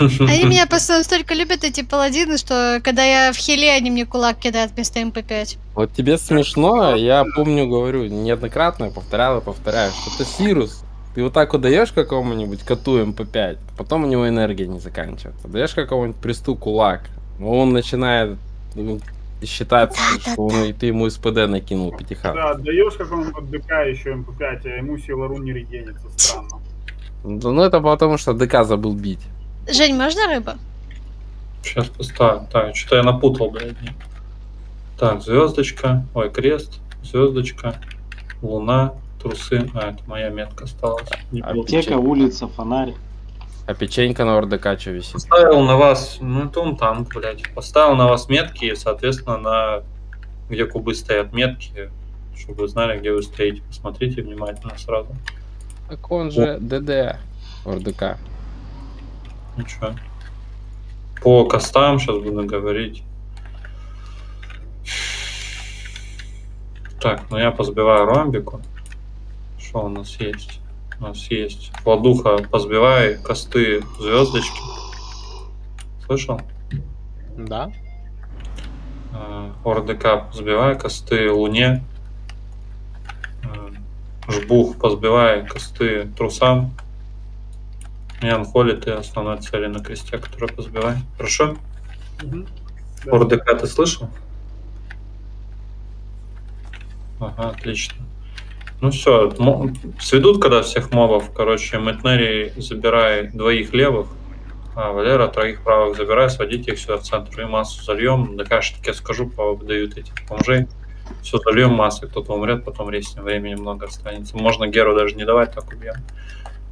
они меня просто настолько любят, эти паладины, что когда я в хиле, они мне кулак кидают вместо МП5. Вот тебе смешно, я помню, говорю, неоднократно, повторял и повторяю, что это Сирус. Ты вот так вот даешь какому-нибудь коту МП5, потом у него энергия не заканчивается. Даешь какому-нибудь присту кулак, он начинает ну, считать, что он, и ты ему СПД накинул пятиха. Да, отдаешь какому-нибудь ДК еще МП5, а ему сила рун не регенится, странно. Да, Ну это потому, что ДК забыл бить. Жень, можно рыбу? Сейчас поставим. Так, что-то я напутал, блядь. Так, звездочка, ой, крест, звездочка, луна, трусы. А, это моя метка осталась. Не. Аптека, улица, фонарь. А печенька на РДК что висит? Поставил на вас, ну это он танк, блядь. Поставил на вас метки, и, соответственно, на где кубы стоят метки, чтобы вы знали, где вы стоите. Посмотрите внимательно сразу. Так он же ДД РДК. Ну чё? По костам сейчас буду говорить. Так, ну я позбиваю ромбику. Что у нас есть? У нас есть Владуха, позбивай косты звездочки. Слышал? Да. Э, ОРДК позбивай косты Луне. Жбух позбивай косты трусам. Ян Холли, ты основной цели на кресте, который позбивай. Хорошо? Мгм. Да. Ты слышал? Ага, отлично. Ну все, сведут когда всех мобов, короче, Мэтнери забирай двоих левых, а Валера троих правых забирай, сводите их сюда в центр и массу зальем. Да, конечно, так я скажу, дают этих бомжей. Все зальем массой, кто-то умрет, потом резнем, времени много останется. Можно Геру даже не давать, так убьем.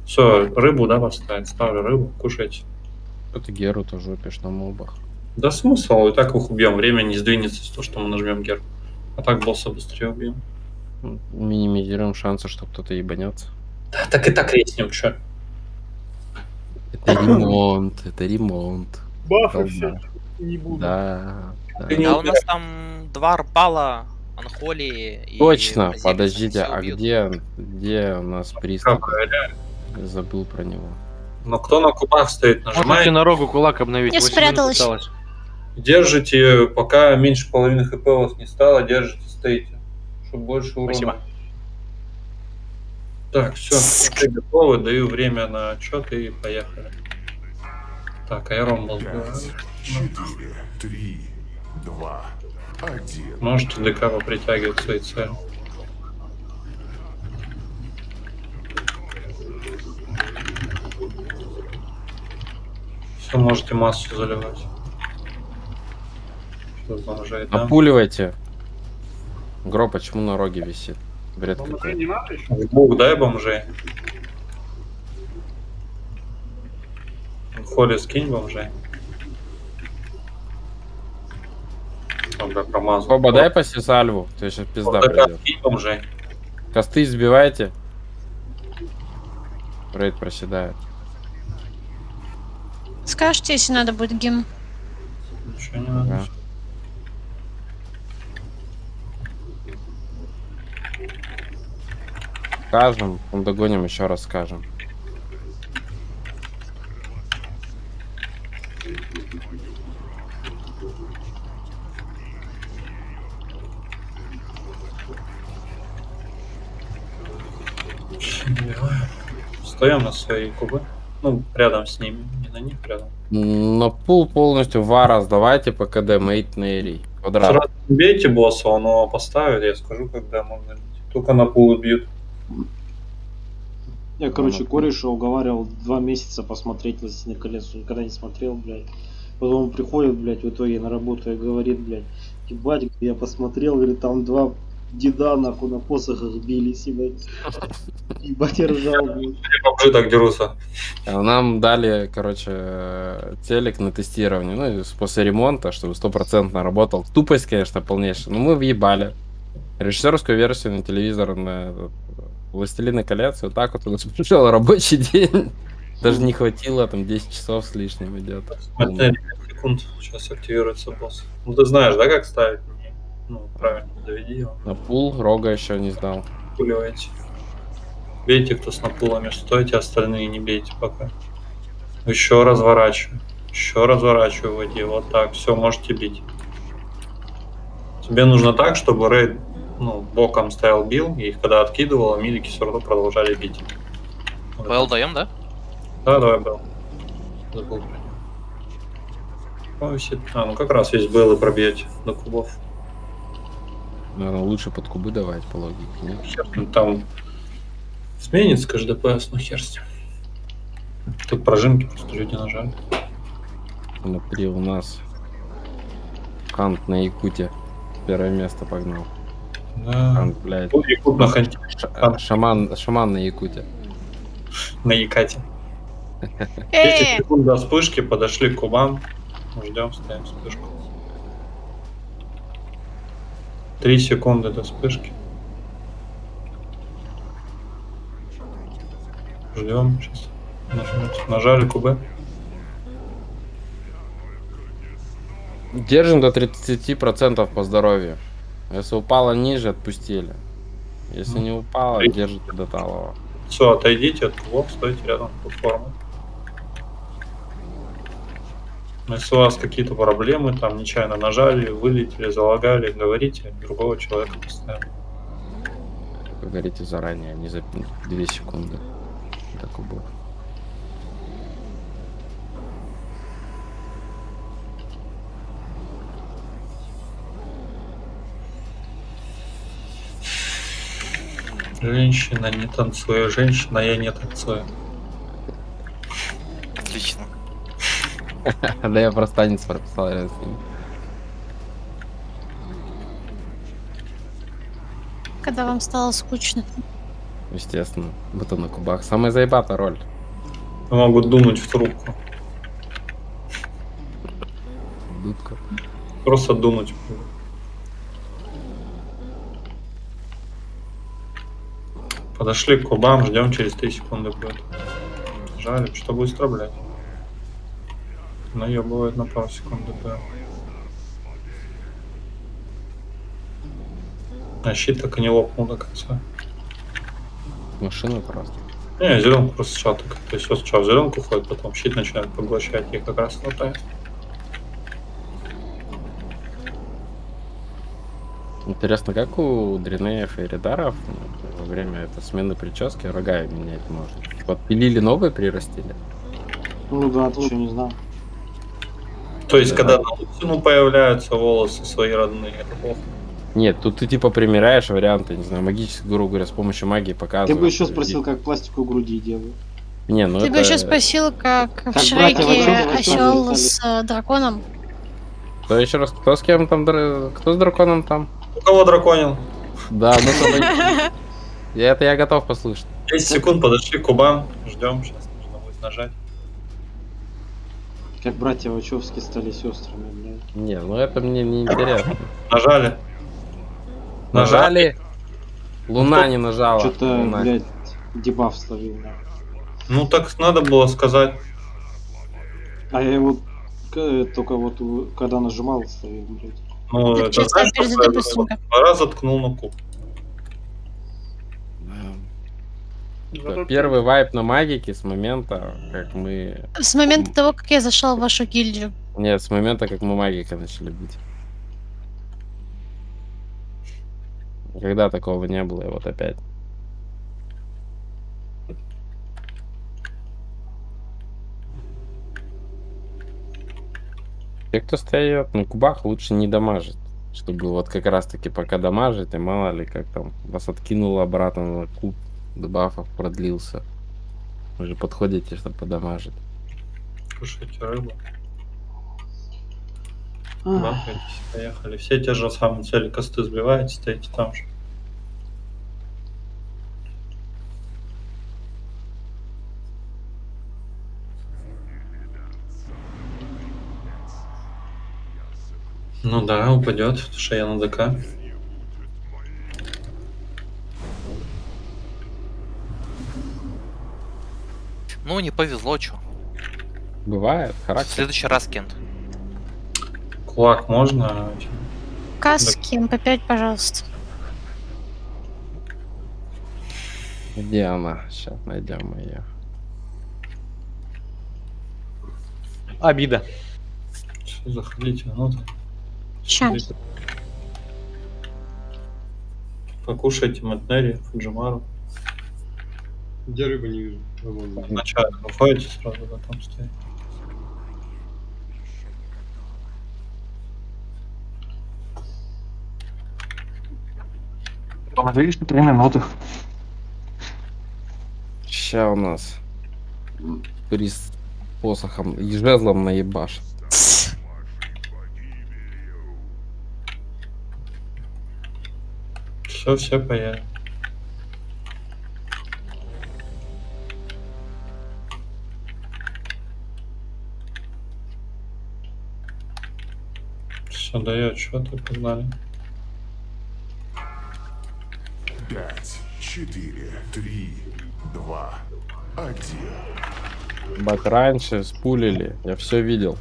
Все, рыбу, да, поставить? Ставлю рыбу, кушайте. Это Геру тоже жопишь на мобах. Да смысл, и так их убьем. Время не сдвинется с того, что мы нажмем Гер. А так босса быстрее убьем. Минимизируем шансы, что кто-то ебанется. Да, так и так резнем, чё? Это ремонт, это ремонт. Бафы все не буду. Да, да. Да, у нас там два арбала, анхоли и... Точно, бразильцы подождите, а убьют. где, где у нас пристав? забыл про него. Но кто на кубах стоит, Можете нажимаете, на рогу кулак обновить. Я 8 минут спряталась. держите, пока меньше половины хп у вас не стало, держите, стоите. Чтобы больше урона. Спасибо. Так, все, все готовы, даю время на отчет и поехали. Так, Айрон был Пять, четыре, три, два, один. Можете ДК попритягивать свои цели. Все, можете массу заливать. Что бомжей, да? Напуливайте. Гро, почему на роге висит? Бред Бомжей какой. не надо еще? Дай бомжей. Холли скинь бомжей. Ага, промазал. Оба, дай по сальву, тебе сейчас пизда ДК придет. Косты сбивайте. Рейд проседает. Скажите, если надо будет гимн. Ничего не надо. Да. Скажем, потом догоним, еще раз скажем. Стоим на свои кубы. Ну, рядом с ними. Не на них, рядом. На пул полностью вара сдавайте по КД мейт нейрий. Квадрат. Сразу бейте босса, он его поставит, я скажу, когда можно бить. Только на пул бьют. Я, короче, кореша уговаривал два месяца посмотреть «Властелин колец». Он никогда не смотрел, блядь. Потом он приходит, блядь, в итоге на работу и говорит, блядь, ебать, я посмотрел, говорит, там два деда, нахуй, на посохах бились, ебать. Ебать, ржал, бомжи так дерутся. А Нам дали, короче, телек на тестирование, ну, после ремонта, чтобы стопроцентно работал. Тупость, конечно, полнейшая, но мы въебали. Режиссерскую версию на телевизор на этот, «Властелины колец», вот так вот у нас [LAUGHS] пришел рабочий день. Даже не хватило, там 10 часов с лишним идет. Это 5 секунд, сейчас активируется босс. Ну ты знаешь, да, как ставить? Ну, правильно, доведи его. На пул рога еще не сдал. Пуливайте. Бейте, кто с напулами, стойте, остальные не бейте пока. Еще разворачиваю. Еще разворачиваю в воде. Вот так. Все, можете бить. Тебе нужно так, чтобы рейд ну, боком стоял бил, и их когда откидывало, милики все равно продолжали бить. БЛ даем, да? Да, давай был. Забыл про него. Ой. А, ну как раз есть БЛ и пробьете до кубов. Наверное, лучше под кубы давать, по логике, нет? Хер там, там сменится, конечно, ДПС, но хер с ним. Тут прожимки просто люди нажали. Смотри, у нас Хант на Якуте. Первое место погнал. Да. Хант, блядь. Ну, Якут на Ханте. А, шаман, шаман на Якуте. На Якате. [LAUGHS] Э, 10 секунд до вспышки, подошли к кубам. Ждем, ставим вспышку. 3 секунды до вспышки. Ждем. Сейчас. Нажмете. Нажали кубы. Держим до 30% по здоровью. Если упало ниже, отпустили. Если не упало, Три. держите до талого. Все, отойдите от кубов, стойте рядом с платформой. Но Если у вас какие-то проблемы, там нечаянно нажали, вылетели, залагали, говорите, другого человека. Как говорите заранее, не за 2 секунды. До кубов. Женщина не танцует, женщина я не танцую. Отлично. Да я просто танец прописал рядом с ним. Когда вам стало скучно. Естественно. Он на кубах. Самая заебата роль. Могут дунуть в трубку. Дудка. Просто дунуть. Подошли к кубам, ждем через 3 секунды будет. Жаль, что быстро, блядь. Наебывает на пару секунд ДП. А щит так и не лопнул до конца. Машина просто. Не, зеленку просто сначала так. То есть вот сначала в зеленку ходит, потом щит начинает поглощать, и как раз хватает. Интересно, как у Дринеев и Редаров ну, во время этой смены прически рога менять можно? Подпилили новые, прирастили? Ну да, ты что, не знал? То есть, Да. когда на лысину появляются волосы свои родные, это плохо. Нет, тут ты типа примеряешь варианты, не знаю, магически, грубо говоря, с помощью магии Ты показываешь. бы еще спросил, как пластику груди делают. Не, ну Ты это... бы еще спросил, как в братья Шреке осел с э, драконом. Кто еще раз? Кто с кем там? др- Кто с драконом там? У кого драконил? Да, ну [LAUGHS] Я это я готов послушать. 10 секунд подошли к кубам, ждем, сейчас нужно будет нажать. Как братья Вачовски стали сестрами, блядь. Не, ну это мне не интересно. Нажали. Нажали. Луна не нажала. Что-то, блядь, дебаф словил. Ну так надо было сказать. А я его к- только вот когда нажимал, словил, блядь. Ну, Так это знаешь, два раза ткнул на куб. Типа, Первый вайп на магике с момента, как мы... С момента того, как я зашел в вашу гильдию. Нет, с момента, как мы магика начали бить. Когда такого не было, и вот опять. Те, кто стоят на кубах, лучше не дамажить. Чтобы вот как раз таки пока дамажить, и мало ли как там вас откинуло обратно на куб, дебафов продлился. Вы же подходите, чтобы подамажить. Кушайте рыбу. Ах. Бахайтесь, поехали. Все те же самые цели косты сбиваете, стоите там же. Ну да, упадет, потому что я на ДК. Ну, не повезло, чё. Бывает, В характер. следующий раз, Кент. Кулак можно? Каски, МП5, пожалуйста. Где она? Сейчас найдем ее. Обида. Всё, Заходите внутрь. Щас. Покушайте Матнери, Фуджимару. Где рыба не вижу? А, вон. Вначале выходите сразу, да, там стоит. Видишь, три минуты. Ща у нас приз посохом и жезлом наебаш. Все, все поехали. Все дает, что ты погнали. Пять, четыре, три, два, один. Бак раньше спулили, я все видел.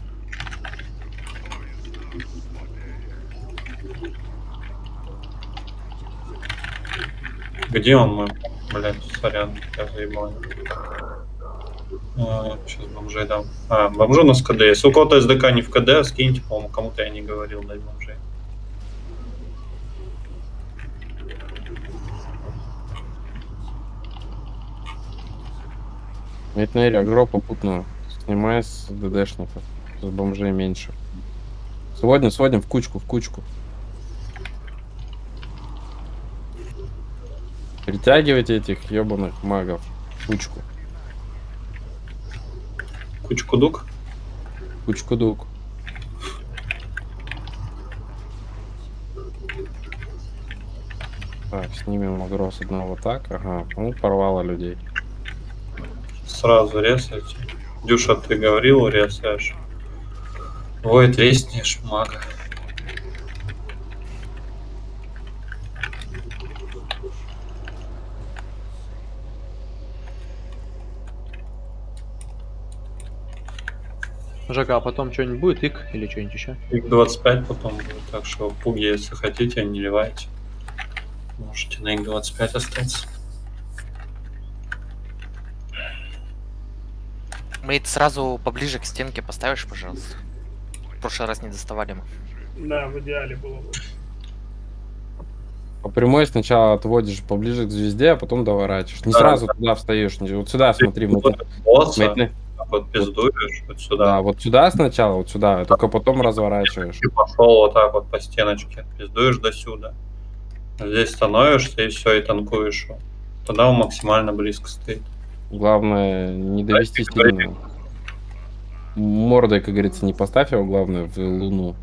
Где он мой? Блять, сорян, я заебал. Сейчас бомжей дам. А, бомжу у нас КД. Если у кого-то СДК не в КД, скиньте, по-моему, кому-то я не говорил, дай бомжей. Митнери, агро попутно. Снимай с ДДшников. С бомжей меньше. Сводим, сводим в кучку, в кучку. Притягивайте этих ебаных магов. в Кучку. Кучку дук? Кучку дук. Так, снимем агро с одного так. Ага, ну порвало людей. Сразу резайте. Дюша, ты говорил, резаешь. Ой, треснешь, мага. ЖК, а потом что-нибудь будет, ик или что-нибудь еще? Их 25 потом будет, так что пуги, если хотите, не ливайте. Можете на их 25 остаться. Мейт, сразу поближе к стенке поставишь, пожалуйста. В прошлый раз не доставали мы. Да, в идеале было бы. По прямой сначала отводишь поближе к звезде, а потом доворачиваешь. Не Да, сразу да. туда встаешь. Вот сюда смотри. вот босса, вот пиздуешь, вот сюда. Да, вот сюда сначала, вот сюда, а только потом разворачиваешь. И пошел вот так вот по стеночке, пиздуешь до сюда. Здесь становишься и все, и танкуешь его. Тогда он максимально близко стоит. Главное, не довести сильно. Мордой, как говорится, не поставь его, главное, в луну.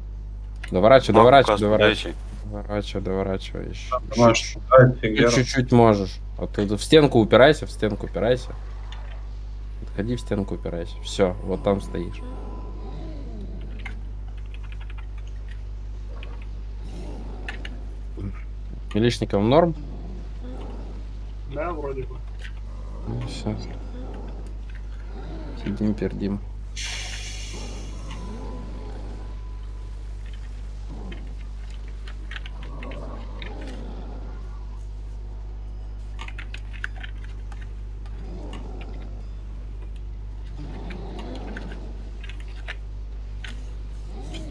Доворачивай, доворачивай, доворачивай. Доворачивай, доворачивай. Еще, чуть-чуть можешь. А то в стенку упирайся, в стенку упирайся. Подходи в стенку, упирайся. Все, вот там стоишь. Милишникам норм? Да, вроде бы. Ну, все. Сидим, пердим.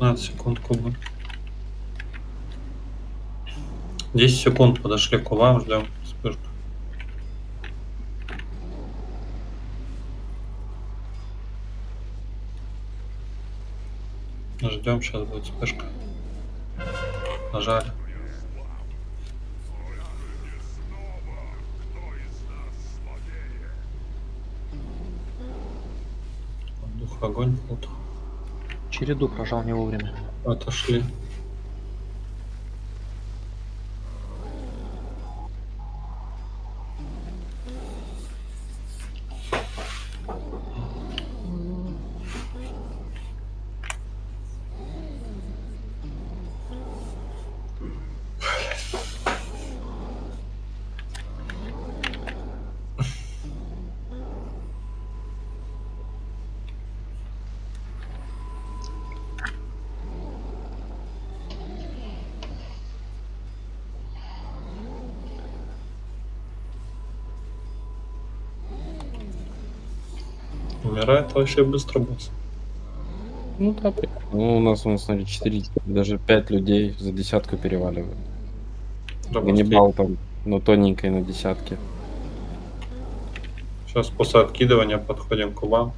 Пятнадцать секунд куба. 10 секунд подошли к кубам, ждем вспышку. Ждем, сейчас будет вспышка. Нажали. Дух огонь, плут. Череду прожал не вовремя. Отошли. Умирает вообще быстро босс. Ну да, ну, у нас, у нас, смотри, 4, даже 5 людей за десятку переваливают. Работает. Ганнибал там, ну, тоненькой на десятке. Сейчас после откидывания подходим к кубам.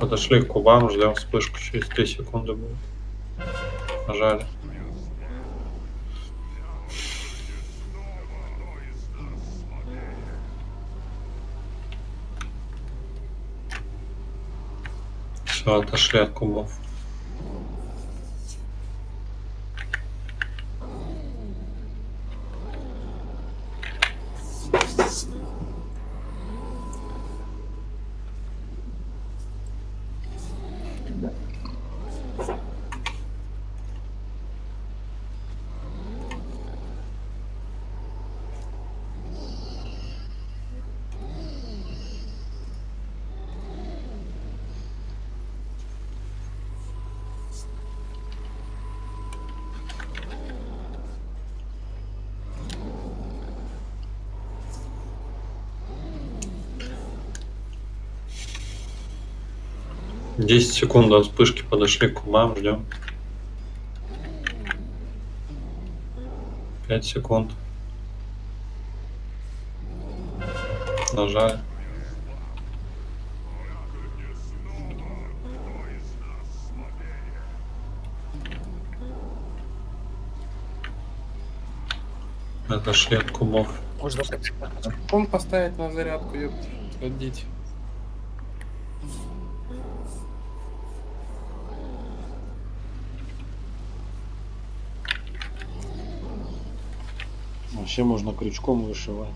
Подошли к кубам, ждем вспышку, через 3 секунды будет. Нажали. Все, отошли от кубов. Десять секунд до вспышки подошли к кубам, ждем. Пять секунд. Нажали. Отошли от кубов. Можно он поставить на зарядку, ёпт. Ходить. Вообще можно крючком вышивать.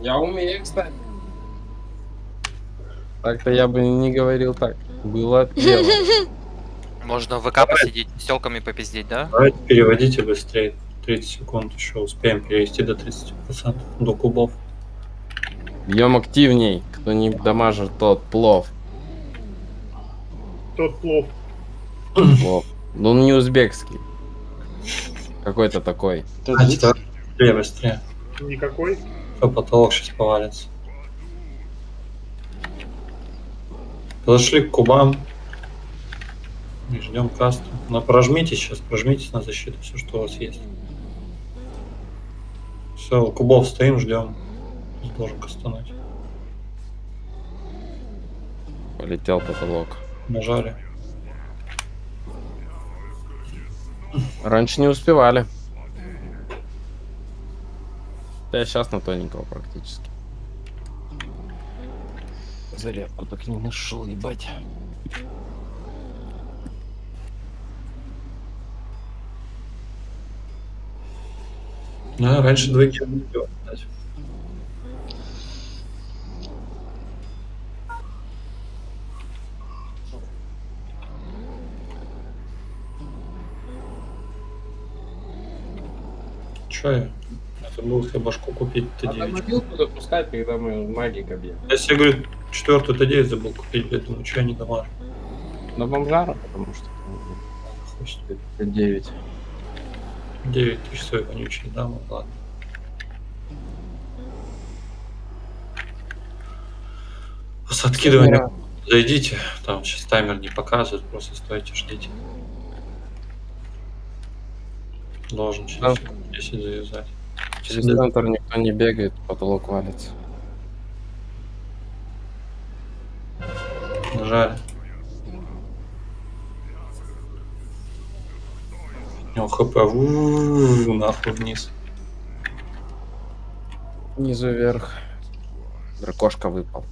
Я умею, кстати. Так-то я бы не говорил так. Было дело. [LAUGHS] Можно в ВК посидеть, с телками попиздеть, да? Давайте переводите быстрее. 30 секунд еще успеем перевести до 30%, до кубов. Бьем активней. Кто не дамажит, тот плов. Тот плов. Плов. Ну он не узбекский. Какой-то такой. Давайте, давайте, быстрее, быстрее. Никакой. А потолок сейчас повалится. Подошли к кубам. И ждем касту. Но прожмите сейчас, прожмитесь на защиту, все, что у вас есть. Все, у кубов стоим, ждем. Должен кастануть. Полетел потолок. Нажали. Раньше не успевали. Я сейчас на тоненького практически. Зарядку так не нашел, ебать. Ну, раньше двойки не делал, кстати. Че я? Я забыл себе башку купить А Т9. мобилку запускать, когда мы магик объем. Я себе говорю, четвертую Т9 забыл купить, блядь, думаю, я не дамажу. На бомжара, потому что Хочет 9. 9 тысяч свой вонючий, да, ну ладно. С откидыванием зайдите, там сейчас таймер не показывает, просто стойте, ждите. Должен через Да. секунд 10 завязать. Через центр никто не бегает, потолок валится. Нажали. У него хп ву- нахуй вниз. Снизу вверх. Дракошка выпал.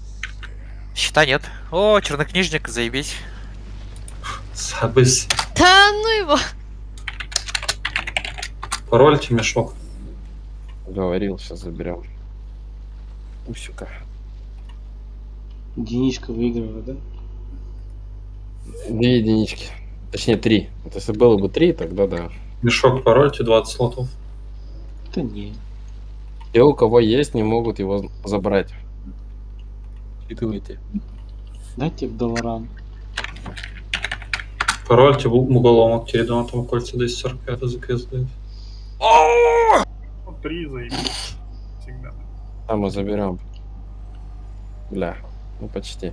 Щита нет. О, чернокнижник, заебись. Забыс. Да ну его. Парольте мешок. Говорил, сейчас заберем. Усюка. Единичка выигрывает, да? Две единички. Точнее, три. Вот если было бы три, тогда да. Мешок парольте 20 слотов. Да не. Те, у кого есть, не могут его забрать. Учитывайте. Дайте в долларам. Парольте в уголовок передонатому кольца 245 за квест дает. Вот Три заебись. Всегда. А мы заберем. Бля, ну почти.